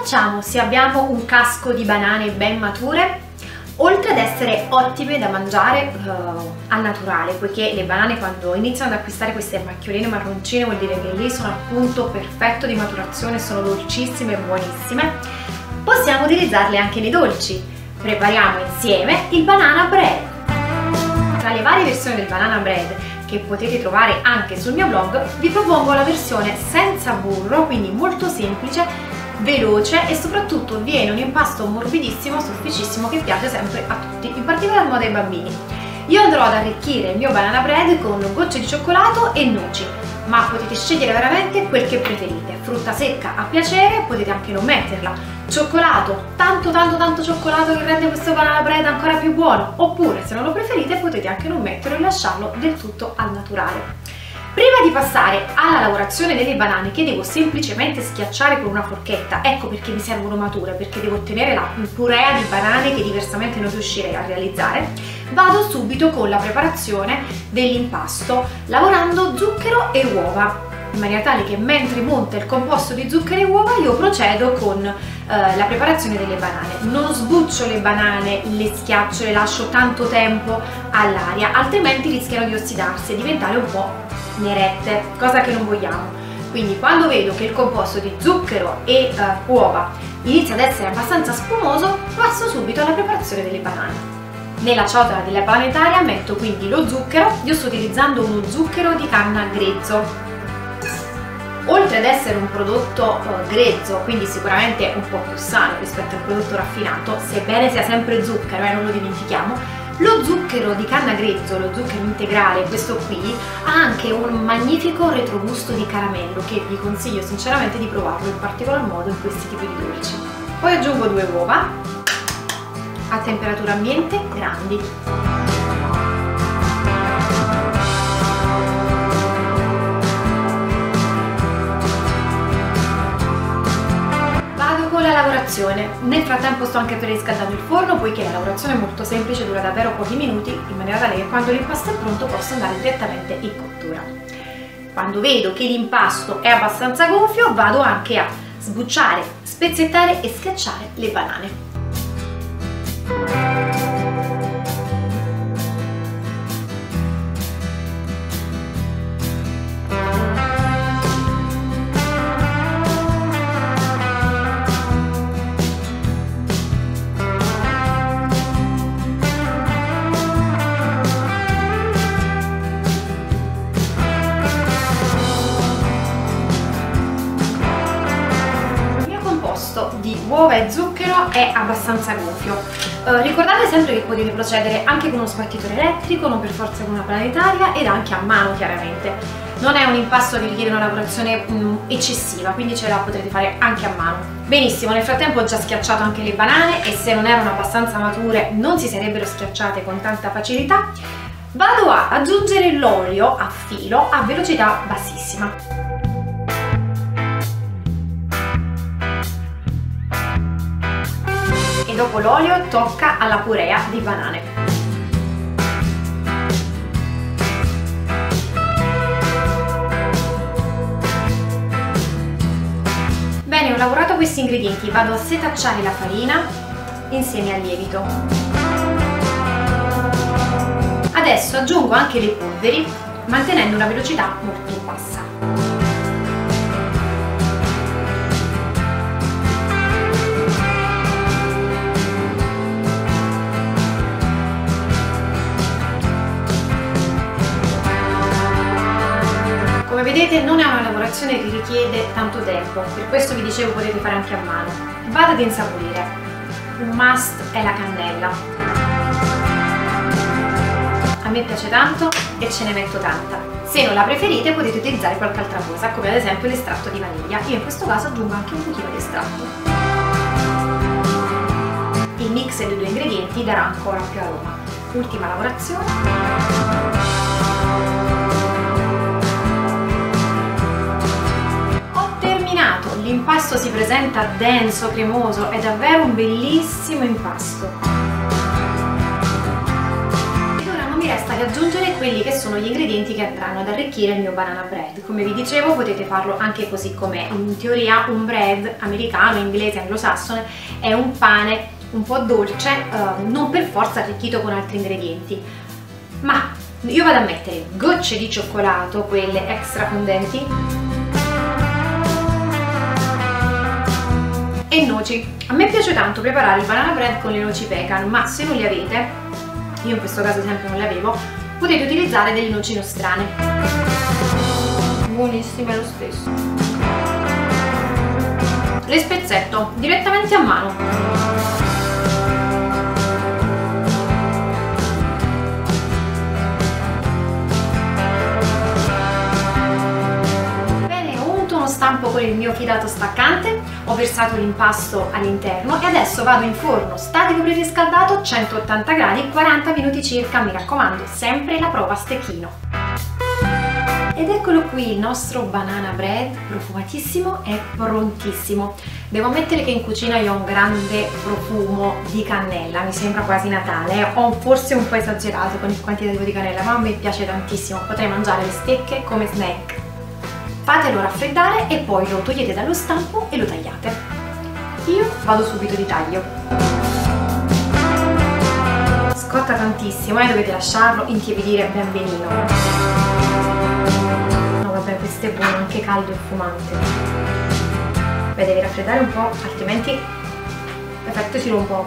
facciamo se abbiamo un casco di banane ben mature? Oltre ad essere ottime da mangiare uh, al naturale, poiché le banane quando iniziano ad acquistare queste macchioline marroncine vuol dire che lì sono al punto perfetto di maturazione, sono dolcissime e buonissime, possiamo utilizzarle anche nei dolci. Prepariamo insieme il banana bread. Tra le varie versioni del banana bread che potete trovare anche sul mio blog, vi propongo la versione senza burro, quindi molto semplice veloce e soprattutto viene un impasto morbidissimo, sofficissimo che piace sempre a tutti, in particolar modo ai bambini. Io andrò ad arricchire il mio banana bread con gocce di cioccolato e noci, ma potete scegliere veramente quel che preferite. Frutta secca a piacere, potete anche non metterla. Cioccolato, tanto tanto tanto cioccolato che rende questo banana bread ancora più buono, oppure se non lo preferite potete anche non metterlo e lasciarlo del tutto al naturale. Prima di passare alla lavorazione delle banane che devo semplicemente schiacciare con una forchetta, ecco perché mi servono mature, perché devo ottenere la purea di banane che diversamente non riuscirei a realizzare, vado subito con la preparazione dell'impasto, lavorando zucchero e uova in maniera tale che mentre monta il composto di zucchero e uova io procedo con eh, la preparazione delle banane. Non sbuccio le banane, le schiaccio, le lascio tanto tempo all'aria, altrimenti rischiano di ossidarsi e diventare un po' nerette, cosa che non vogliamo. Quindi quando vedo che il composto di zucchero e uh, uova inizia ad essere abbastanza spumoso, passo subito alla preparazione delle banane. Nella ciotola della planetaria metto quindi lo zucchero, io sto utilizzando uno zucchero di canna grezzo. Oltre ad essere un prodotto uh, grezzo, quindi sicuramente un po' più sano rispetto al prodotto raffinato, sebbene sia sempre zucchero, eh, non lo dimentichiamo, lo zucchero di canna grezzo, lo zucchero integrale, questo qui, ha anche un magnifico retrogusto di caramello che vi consiglio sinceramente di provarlo in particolar modo in questi tipi di dolci. Poi aggiungo due uova a temperatura ambiente grandi. Lavorazione. Nel frattempo sto anche riscaldando il forno poiché la lavorazione è molto semplice, dura davvero pochi minuti, in maniera tale che quando l'impasto è pronto posso andare direttamente in cottura. Quando vedo che l'impasto è abbastanza gonfio vado anche a sbucciare, spezzettare e schiacciare le banane. Uova e zucchero è abbastanza gonfio. Uh, ricordate sempre che potete procedere anche con uno sbattitore elettrico, non per forza con una planetaria ed anche a mano chiaramente. Non è un impasto che richiede una lavorazione um, eccessiva, quindi ce la potrete fare anche a mano. Benissimo, nel frattempo ho già schiacciato anche le banane e se non erano abbastanza mature non si sarebbero schiacciate con tanta facilità. Vado a aggiungere l'olio a filo a velocità bassissima. Dopo l'olio tocca alla purea di banane. Bene, ho lavorato questi ingredienti, vado a setacciare la farina insieme al lievito. Adesso aggiungo anche le polveri mantenendo una velocità molto bassa. Come vedete non è una lavorazione che richiede tanto tempo, per questo vi dicevo potete fare anche a mano. Vado ad insaporire. Un must è la cannella. A me piace tanto e ce ne metto tanta. Se non la preferite potete utilizzare qualche altra cosa, come ad esempio l'estratto di vaniglia. Io in questo caso aggiungo anche un pochino di estratto. Il mix dei due ingredienti darà ancora più aroma. Ultima lavorazione. Presenta denso, cremoso, è davvero un bellissimo impasto. Ed ora non mi resta che aggiungere quelli che sono gli ingredienti che andranno ad arricchire il mio banana bread. Come vi dicevo potete farlo anche così com'è. In teoria un bread americano, inglese, anglosassone è un pane un po' dolce, eh, non per forza arricchito con altri ingredienti. Ma io vado a mettere gocce di cioccolato, quelle extra fondenti, e noci. A me piace tanto preparare il banana bread con le noci pecan, ma se non le avete, io in questo caso sempre non le avevo, potete utilizzare delle noci nostrane. Buonissime lo stesso. Le spezzetto direttamente a mano. stampo con il mio fidato staccante, ho versato l'impasto all'interno e adesso vado in forno statico preriscaldato 180 gradi 40 minuti circa, mi raccomando, sempre la prova a stecchino. Ed eccolo qui il nostro banana bread profumatissimo e prontissimo. Devo ammettere che in cucina io ho un grande profumo di cannella, mi sembra quasi Natale, ho forse un po' esagerato con il quantitativo di cannella, ma me piace tantissimo, potrei mangiare le stecche come snack fatelo raffreddare e poi lo togliete dallo stampo e lo tagliate. Io vado subito di taglio. Scotta tantissimo e eh? dovete lasciarlo intiepidire ben benino. No vabbè, questo è buono, anche caldo e fumante. Beh, devi raffreddare un po', altrimenti l'effetto si un po'.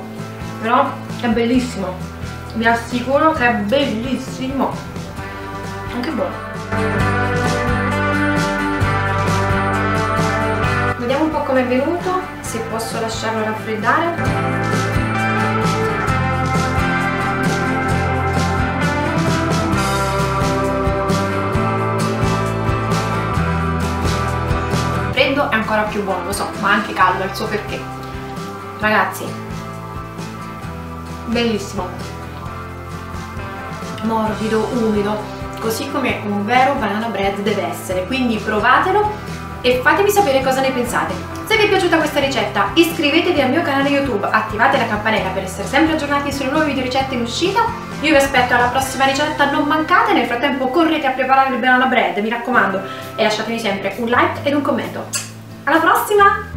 Però è bellissimo. Vi assicuro che è bellissimo. Anche buono. Come è venuto, se posso lasciarlo raffreddare. Freddo è ancora più buono, lo so, ma anche caldo, ha il suo perché. Ragazzi, bellissimo. Morbido, umido, così come un vero banana bread deve essere. Quindi provatelo e fatemi sapere cosa ne pensate. Se vi è piaciuta questa ricetta iscrivetevi al mio canale YouTube, attivate la campanella per essere sempre aggiornati sulle nuove video ricette in uscita. Io vi aspetto alla prossima ricetta, non mancate, nel frattempo correte a preparare il banana bread, mi raccomando, e lasciatemi sempre un like ed un commento. Alla prossima!